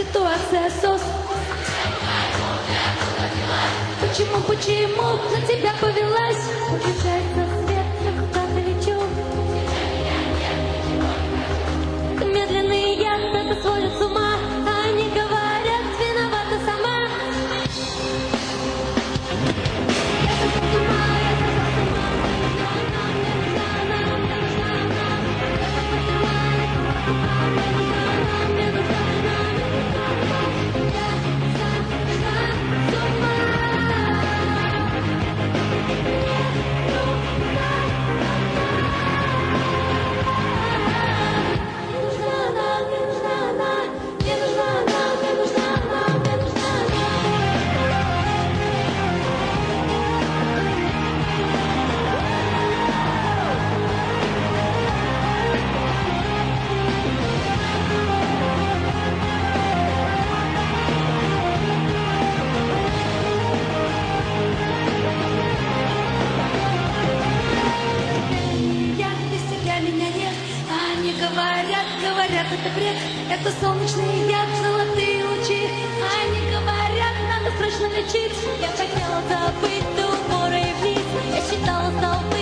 ситуация сос. Почему, почему на тебя повелась? Свет, говорят, это солнечный яд, золотые лучи. Они говорят, надо срочно лечить. Я хотела забыть упора и вниз. Я считала столбы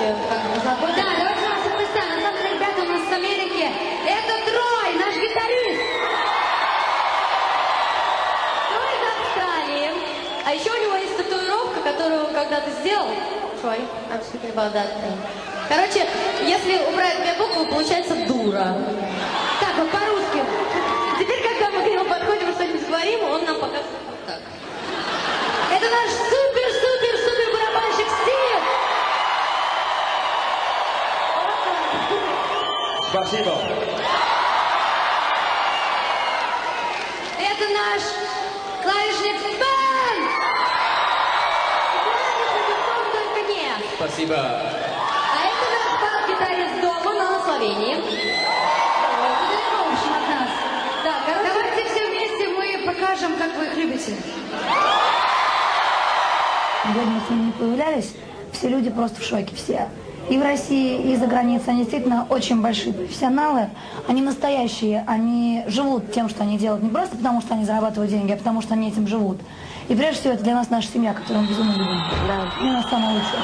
все-таки. Да, давайте нас представим. На самом деле, ребята у нас с Америки. Это Трой, наш гитарист. Трой из Австралии. А еще у него есть татуировка, которую он когда-то сделал. Трой, I'm speaking. Короче, если убрать две буквы, получается дура. Так, вот по-русски. Теперь, когда мы к нему подходим и что-нибудь говорим, он нам показывает вот так. Это наш супер-супер-супер Спасибо. Это наш клавишник Бен! Только не. Спасибо. А это наш бас-гитарист дома, но на Словении. Вот, далеко, в общем, от нас. Да, Давайте все вместе мы покажем, как вы их любите. Сегодня мы с ними появлялись, все люди просто в шоке, все. И в России, и за границей. Они действительно очень большие профессионалы. Они настоящие, они живут тем, что они делают. Не просто потому, что они зарабатывают деньги, а потому, что они этим живут. И прежде всего, это для нас наша семья, которую мы безумно любим. Да, для нас самое лучшее.